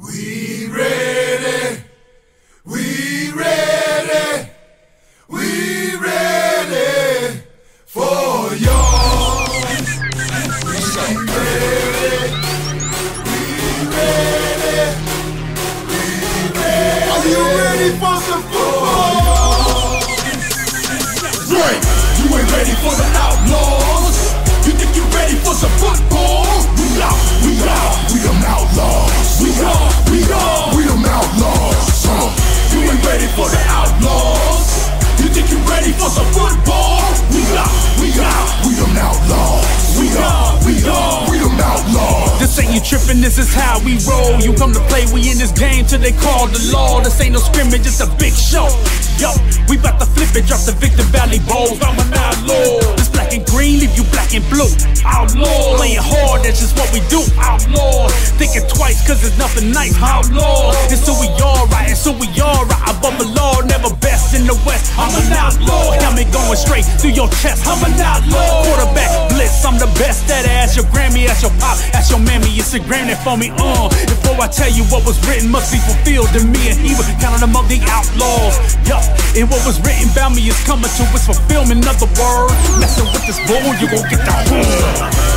We ready. We ready. We ready for y'all. We ready. We ready. We ready. Are you ready for some football? Right. You ain't ready for the outlaws. For the outlaws. You think you ready for some football? We out. We out. We them outlaws. We are. We are. We them outlaws. This ain't you tripping, this is how we roll. You come to play, we in this game till they call the law. This ain't no scrimmage, it's a big show. Yo, we bout to flip it, drop the Victor Valley Bowls. I'm an outlaw. This black and green, leave you black and blue. Outlaw, playing hard, that's just what we do. Outlaw, thinking twice, cause it's nothing nice. Outlaw, it's who we are, right? I'm an outlaw, helmet going straight through your chest. I'm an outlaw. Quarterback blitz, I'm the best at it. Ask your Grammy, ask your pop, ask your mammy, Instagram it for me. Uh, before I tell you what was written, must be fulfilled in me. And he was counting up the outlaws. Yup, and what was written about me is coming to its fulfillment. In other words, messing with this bull, you gon' get the horn.